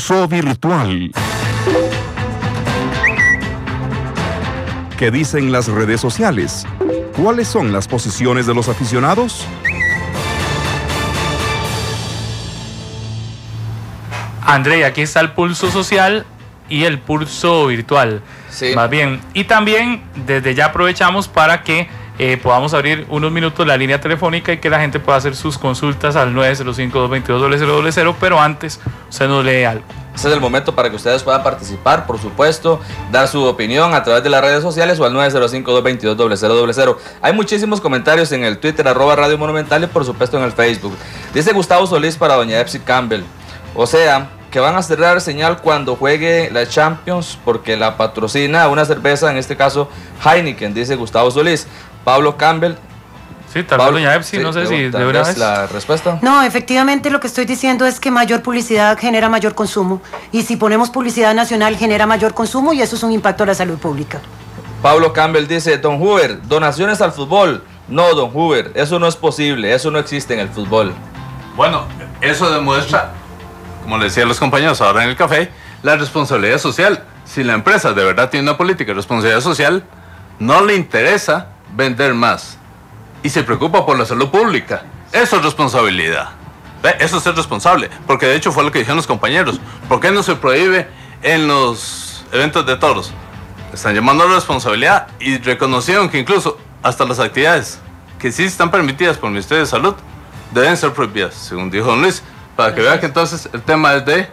Pulso Virtual. ¿Qué dicen las redes sociales? ¿Cuáles son las posiciones de los aficionados? André, aquí está el pulso social y el pulso virtual. Sí. Más bien. Y también desde ya aprovechamos para que eh, podamos abrir unos minutos la línea telefónica y que la gente pueda hacer sus consultas al 905-222-0000, pero antes usted nos lee algo. Este es el momento para que ustedes puedan participar, por supuesto, dar su opinión a través de las redes sociales o al 905-222-0000. Hay muchísimos comentarios en el Twitter, arroba Radio Monumental y por supuesto en el Facebook. Dice Gustavo Solís para doña Epsi Campbell. O sea, que van a cerrar señal cuando juegue la Champions porque la patrocina una cerveza, en este caso Heineken, dice Gustavo Solís. Pablo Campbell. Sí, tal vez doña Epsi, sí, no sé si de vez. la respuesta. No, efectivamente lo que estoy diciendo es que mayor publicidad genera mayor consumo. Y si ponemos publicidad nacional genera mayor consumo y eso es un impacto a la salud pública. Pablo Campbell dice, Don Hoover, donaciones al fútbol. No, Don Hoover, eso no es posible, eso no existe en el fútbol. Bueno, eso demuestra, como le decía a los compañeros ahora en el café, la responsabilidad social. Si la empresa de verdad tiene una política de responsabilidad social, no le interesa vender más y se preocupa por la salud pública. Eso es responsabilidad. Eso es ser responsable, porque de hecho fue lo que dijeron los compañeros. ¿Por qué no se prohíbe en los eventos de toros? Están llamando a la responsabilidad y reconocieron que incluso hasta las actividades que sí están permitidas por el Ministerio de Salud deben ser prohibidas, según dijo Don Luis, para que vean que entonces el tema es de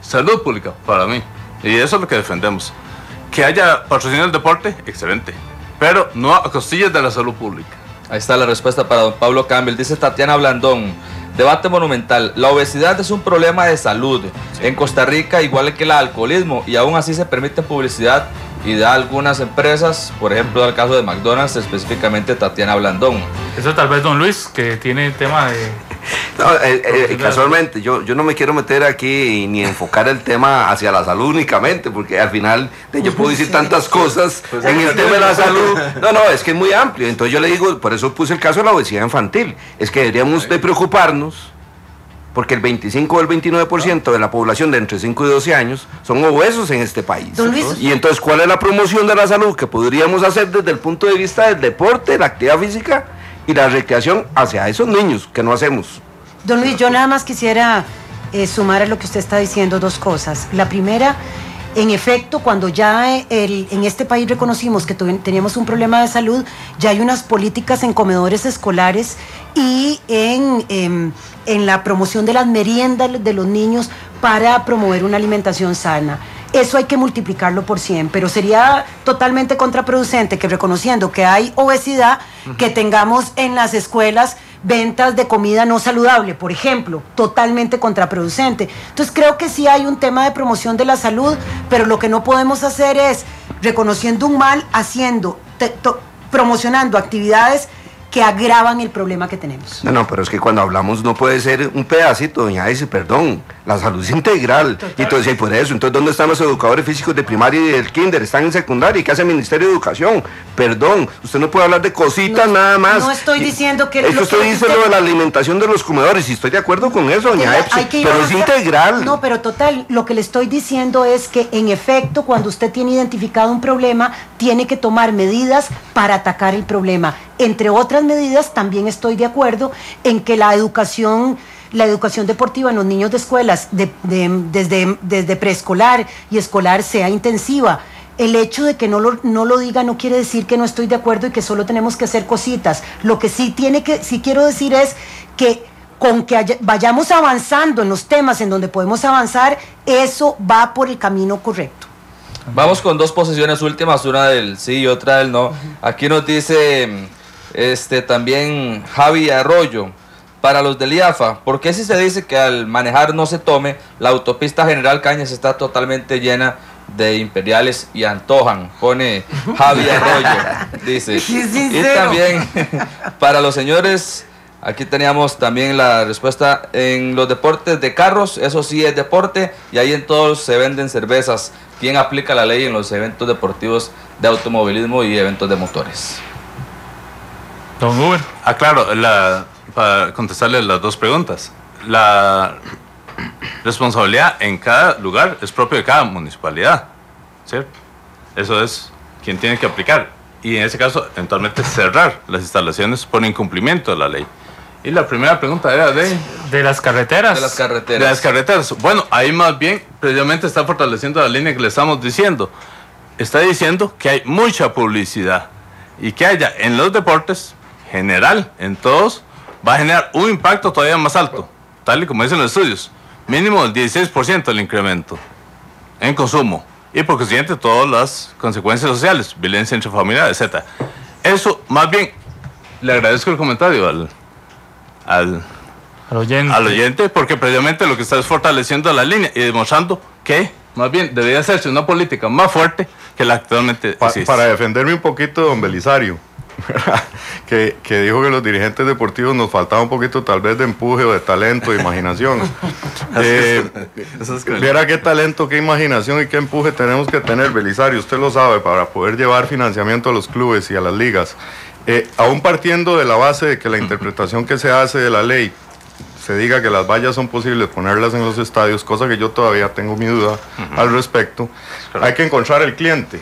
salud pública para mí. Y eso es lo que defendemos. Que haya patrocinio del deporte, excelente, pero no a costillas de la salud pública. Ahí está la respuesta para don Pablo Campbell. Dice Tatiana Blandón. Debate monumental. La obesidad es un problema de salud. En Costa Rica, igual que el alcoholismo, y aún así se permite publicidad y da algunas empresas, por ejemplo, el caso de McDonald's, específicamente Tatiana Blandón. Eso tal vez don Luis, que tiene el tema de... No, eh, eh, casualmente, yo, yo no me quiero meter aquí ni enfocar el tema hacia la salud únicamente, porque al final de- yo puedo decir tantas cosas Pues en el tema de la salud. No, no, es que es muy amplio. Entonces yo le digo, por eso puse el caso de la obesidad infantil. Es que deberíamos de preocuparnos, porque el 25 o el 29% de la población de entre 5 y 12 años son obesos en este país. Luis. Y entonces, ¿cuál es la promoción de la salud que podríamos hacer desde el punto de vista del deporte, la actividad física y la recreación hacia esos niños que no hacemos? Don Luis, yo nada más quisiera eh, sumar a lo que usted está diciendo dos cosas. La primera, en efecto, cuando ya eh, el- en este país reconocimos que teníamos un problema de salud, ya hay unas políticas en comedores escolares y en, em, en la promoción de las meriendas de los niños para promover una alimentación sana. Eso hay que multiplicarlo por 100, pero sería totalmente contraproducente que reconociendo que hay obesidad, que tengamos en las escuelas ventas de comida no saludable, por ejemplo, totalmente contraproducente. Entonces creo que sí hay un tema de promoción de la salud, pero lo que no podemos hacer es, reconociendo un mal, haciendo, promocionando actividades que agravan el problema que tenemos. No, no, pero es que cuando hablamos no puede ser un pedacito, doña Aise, perdón. La salud es integral. Y entonces, y por eso, entonces, ¿dónde están los educadores físicos de primaria y del kinder? Están en secundaria. ¿Y qué hace el Ministerio de Educación? Perdón, usted no puede hablar de cositas No, nada más. no estoy diciendo que Es que lo usted dice lo de la alimentación de los comedores y estoy de acuerdo con eso, doña Epsi, pero es integral. No, pero total, lo que le estoy diciendo es que en efecto, cuando usted tiene identificado un problema, tiene que tomar medidas para atacar el problema. Entre otras medidas, también estoy de acuerdo en que la educación la educación deportiva en los niños de escuelas de- de- desde, desde preescolar y escolar sea intensiva. El hecho de que no lo, no lo diga no quiere decir que no estoy de acuerdo y que solo tenemos que hacer cositas. Lo que sí tiene que, sí quiero decir es que con que haya- vayamos avanzando en los temas en donde podemos avanzar, eso va por el camino correcto. Vamos con dos posiciones últimas, una del sí y otra del no. Aquí nos dice este también Javi Arroyo. Para los del IAFA, ¿por qué si se dice que al manejar no se tome, la autopista General Cañas está totalmente llena de imperiales y antojan? Pone Javi Arroyo, dice. Y también para los señores, aquí teníamos también la respuesta en los deportes de carros, eso sí es deporte y ahí en todos se venden cervezas. ¿Quién aplica la ley en los eventos deportivos de automovilismo y eventos de motores? Don Uber. Ah, claro, la, para contestarle las dos preguntas. La responsabilidad en cada lugar es propio de cada municipalidad, ¿cierto? Eso es quien tiene que aplicar. Y en ese caso, eventualmente cerrar las instalaciones por incumplimiento de la ley. Y la primera pregunta era de... De las carreteras. De las De las carreteras. carreteras. Bueno, ahí más bien, precisamente está fortaleciendo la línea que le estamos diciendo. Está diciendo que hay mucha publicidad y que haya en los deportes, general, en todos, va a generar un impacto todavía más alto, tal y como dicen los estudios. Mínimo del 16% el incremento en consumo y por consiguiente todas las consecuencias sociales, violencia entre familiares, etc. Eso, más bien, le agradezco el comentario al, al, Al oyente. al oyente, porque precisamente lo que está es fortaleciendo la línea y demostrando que, más bien, debería hacerse una política más fuerte que la actualmente Pa- existe. para defenderme un poquito don Belisario, que, que dijo que los dirigentes deportivos nos faltaba un poquito tal vez de empuje o de talento, de imaginación. Eh, Eso es que- Viera qué talento, qué imaginación y qué empuje tenemos que tener, Belisario. Usted lo sabe, para poder llevar financiamiento a los clubes y a las ligas. Eh, aún partiendo de la base de que la interpretación que se hace de la ley se diga que las vallas son posibles ponerlas en los estadios, cosa que yo todavía tengo mi duda al respecto, hay que encontrar el cliente.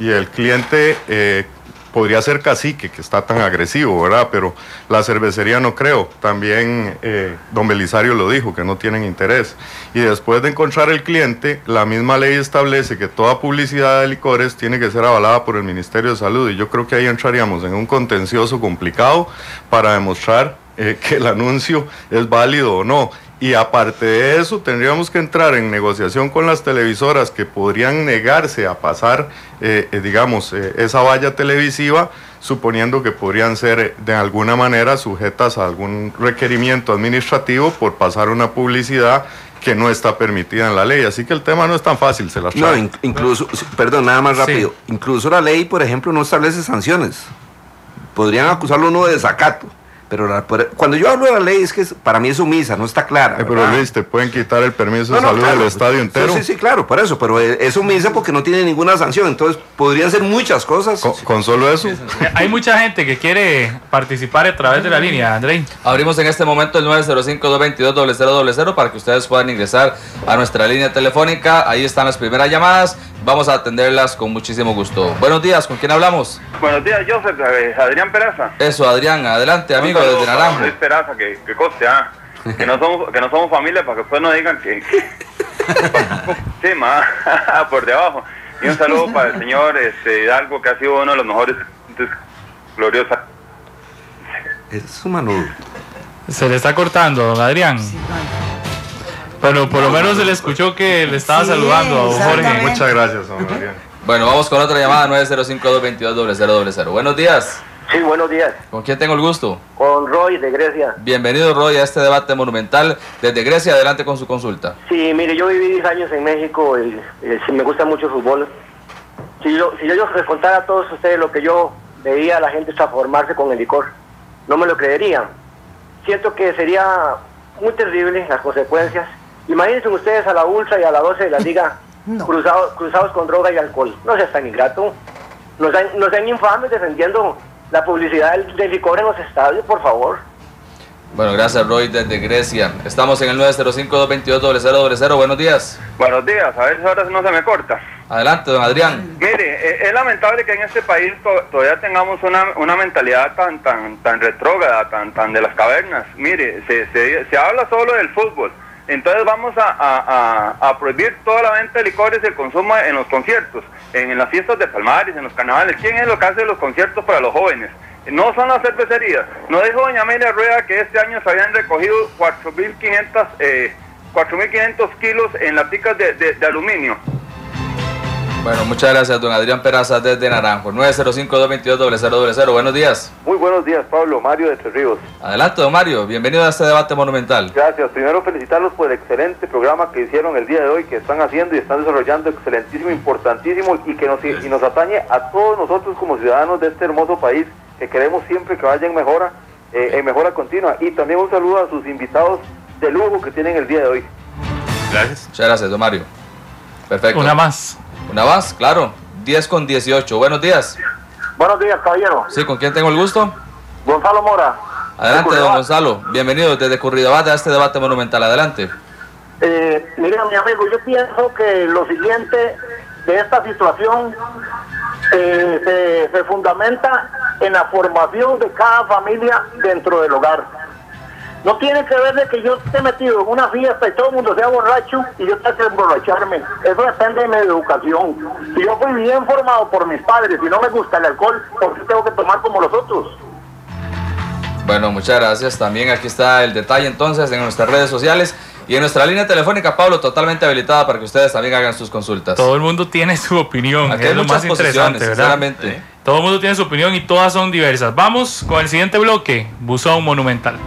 Y el cliente eh, podría ser cacique, que está tan agresivo, ¿verdad? Pero la cervecería no creo. También eh, don Belisario lo dijo, que no tienen interés. Y después de encontrar el cliente, la misma ley establece que toda publicidad de licores tiene que ser avalada por el Ministerio de Salud. Y yo creo que ahí entraríamos en un contencioso complicado para demostrar eh, que el anuncio es válido o no. Y aparte de eso, tendríamos que entrar en negociación con las televisoras que podrían negarse a pasar, eh, eh, digamos, eh, esa valla televisiva, suponiendo que podrían ser de alguna manera sujetas a algún requerimiento administrativo por pasar una publicidad que no está permitida en la ley. Así que el tema no es tan fácil, se las No, trae. in- incluso, perdón, nada más Sí. rápido. Incluso la ley, por ejemplo, no establece sanciones. Podrían acusarlo uno de desacato. Pero la- cuando yo hablo de la ley, es que para mí es sumisa, no está clara. Eh, pero ¿verdad? Luis, te pueden quitar el permiso de no, salud claro. del estadio entero. Sí, sí, claro, por eso. Pero eh, es sumisa porque no tiene ninguna sanción. Entonces, podrían ser muchas cosas. Con, con solo eso. Hay mucha gente que quiere participar a través de la línea, Andrei. Abrimos en este momento el 905-222-0000 para que ustedes puedan ingresar a nuestra línea telefónica. Ahí están las primeras llamadas. Vamos a atenderlas con muchísimo gusto. Buenos días, ¿con quién hablamos? Buenos días, Joseph. Eh, Adrián Peraza. Eso, Adrián, adelante, amigo saludo desde Naranjo. Luis Peraza, que, que coste, ah. Que no, somos, que no somos familia para que después no digan que... que- sí, ma, por debajo. Y un saludo para el señor este, Hidalgo, que ha sido uno de los mejores gloriosa. Es humano. Se le está cortando, don Adrián. Pero por lo menos se le escuchó que le estaba Sí, saludando a don Jorge. Muchas gracias, don Adrián. Bueno, vamos con otra llamada, 905-222-0000. Buenos días, Sí, buenos días. ¿con quién tengo el gusto? Con Roy de Grecia. Bienvenido, Roy, a este debate monumental. Desde Grecia, adelante con su consulta. Sí, mire, yo viví 10 años en México y sí, me gusta mucho el fútbol. Si yo, si yo les contara a todos ustedes lo que yo veía a la gente transformarse con el licor, no me lo creerían. Siento que sería muy terrible las consecuencias. Imagínense ustedes a la Ultra y a la 12 de la Liga No. cruzados, cruzados con droga y alcohol. No seas tan ingrato. No sean, no sean infames defendiendo la publicidad del, del licor en los estadios, por favor. Bueno, gracias, Roy, desde Grecia. Estamos en el 905-222-0000. Buenos días. Buenos días, a ver si ahora no se me corta. Adelante, don Adrián. Mire, eh, es lamentable que en este país to- todavía tengamos una, una mentalidad tan tan tan retrógrada, tan tan de las cavernas. Mire, se, se, se habla solo del fútbol. Entonces vamos a, prohibir toda la venta de licores y el consumo en los conciertos, en, las fiestas de Palmares, en los carnavales. ¿Quién es lo que hace los conciertos para los jóvenes? No son las cervecerías. No dijo doña Amelia Rueda que este año se habían recogido 4.500 eh, 4.500 kilos en laticas de- de aluminio. Bueno, muchas gracias, don Adrián Peraza, desde Naranjo. 905-222-0000. Buenos días. Muy buenos días, Pablo, Mario de Tres Ríos. Adelante, don Mario. Bienvenido a este debate monumental. Gracias. Primero felicitarlos por el excelente programa que hicieron el día de hoy, que están haciendo y están desarrollando excelentísimo, importantísimo y que nos, y nos atañe a todos nosotros como ciudadanos de este hermoso país, que queremos siempre que vaya en mejora, eh, en mejora continua. Y también un saludo a sus invitados de lujo que tienen el día de hoy. Gracias. Muchas gracias, don Mario. Perfecto. Una más. Una más, claro. 10 con 18. Buenos días. Buenos días, caballero. Sí, ¿con quién tengo el gusto? Gonzalo Mora. Adelante, don. Gonzalo. Bienvenido desde Curridabat a este debate monumental. Adelante. Eh, mira, mi amigo, yo pienso que lo siguiente de esta situación eh, se, se fundamenta en la formación de cada familia dentro del hogar. No tiene que ver de que yo esté metido en una fiesta y todo el mundo sea borracho y yo tenga que emborracharme. Eso depende de mi educación. Si yo fui bien formado por mis padres y no me gusta el alcohol, ¿por qué tengo que tomar como los otros? Bueno, muchas gracias. También aquí está el detalle entonces en nuestras redes sociales y en nuestra línea telefónica, Pablo, totalmente habilitada para que ustedes también hagan sus consultas. Todo el mundo tiene su opinión, Aquí es hay lo muchas más interesante, posiciones, ¿verdad? sinceramente. Todo el mundo tiene su opinión y todas son diversas. Vamos con el siguiente bloque, Buzón Monumental.